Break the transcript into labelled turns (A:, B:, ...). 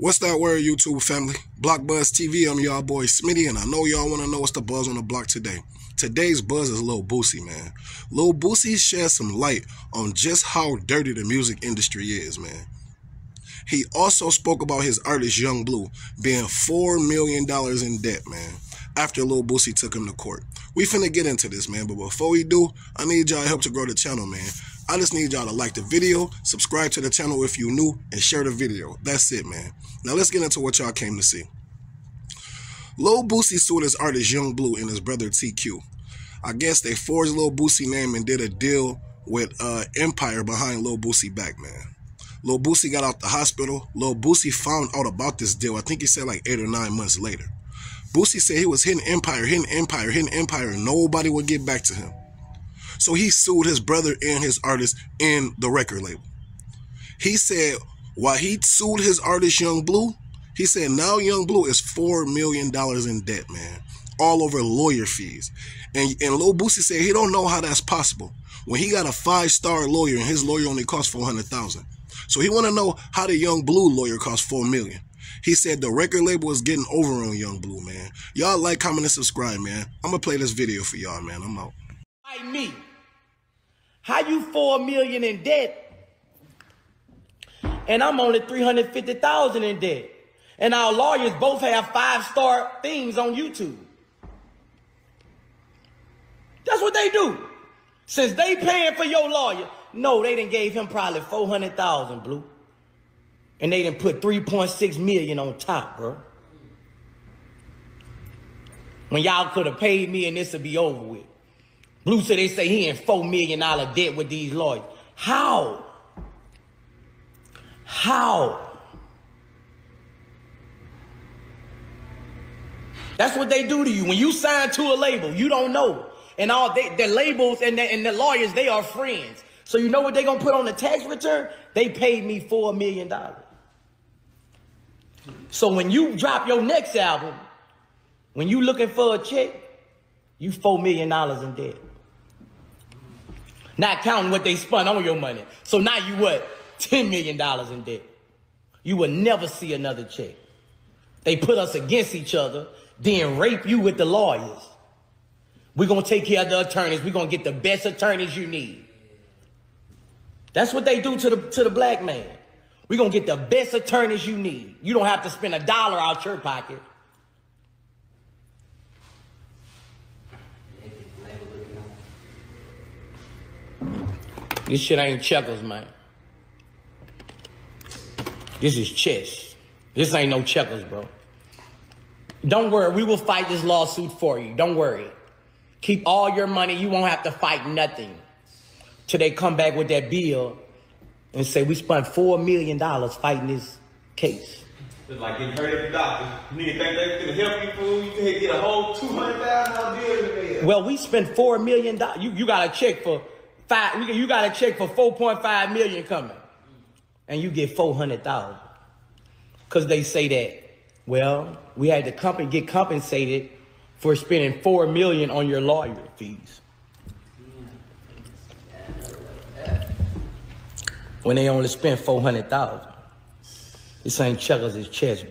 A: What's that word, YouTube family? Block Buzz TV, I'm y'all boy Smitty, and I know y'all want to know what's the buzz on the block today. Today's buzz is Lil Boosie, man. Lil Boosie sheds some light on just how dirty the music industry is, man. He also spoke about his artist Yung Bleu being $4 million in debt, man, after Lil Boosie took him to court. We finna get into this, man, but before we do, I need y'all help to grow the channel, man. I just need y'all to like the video, subscribe to the channel if you're new, and share the video. That's it, man. Now let's get into what y'all came to see. Lil Boosie sued his artist Yung Bleu and his brother TQ. I guess they forged Lil Boosie name and did a deal with uh, Empire behind Lil Boosie back, man. Lil Boosie got out the hospital. Lil Boosie found out about this deal. I think he said like eight or nine months later. Boosie said he was hitting Empire, hitting Empire, hitting Empire, and nobody would get back to him. So he sued his brother and his artist in the record label. He said while he sued his artist Yung Bleu, he said now Yung Bleu is four million dollars in debt, man, all over lawyer fees. And and Lil Boosie said he don't know how that's possible when he got a five star lawyer and his lawyer only cost four hundred thousand. So he want to know how the Yung Bleu lawyer cost four million. He said the record label is getting over on Yung Bleu, man. Y'all like, comment, and subscribe, man. I'm gonna play this video for y'all, man. I'm out.
B: Like me. How you four million in debt? And I'm only 350,000 in debt. And our lawyers both have five-star things on YouTube. That's what they do. Since they paying for your lawyer, no, they didn't gave him probably 400,000, Bleu. And they didn't put 3.6 million on top, bro. When y'all could have paid me and this would be over with. Bleu said they say he in $4 million debt with these lawyers. How? How? That's what they do to you. When you sign to a label, you don't know. And all they, the labels and the, and the lawyers, they are friends. So you know what they're going to put on the tax return? They paid me $4 million. So when you drop your next album, when you looking for a check, you $4 million in debt. Not counting what they spent on your money. So now you what? $10 million in debt. You will never see another check. They put us against each other, then rape you with the lawyers. We're going to take care of the attorneys. We're going to get the best attorneys you need. That's what they do to the, to the black man. We're going to get the best attorneys you need. You don't have to spend a dollar out your pocket. This shit ain't checkers, man. This is chess. This ain't no checkers, bro. Don't worry, we will fight this lawsuit for you. Don't worry. Keep all your money. You won't have to fight nothing. Till they come back with that bill and say we spent four million dollars fighting this case.
C: It's like getting hurt at the doctor. Nigga think they can help you, fool. You can get a whole two hundred thousand dollar bill in there.
B: Well, we spent four million dollars. You you got a check for five. You got a check for four point five million coming, and you get four hundred thousand. Cause they say that. Well, we had the company get compensated for spending four million on your lawyer fees. When they only spent four hundred thousand. This ain't checkers, it's chess.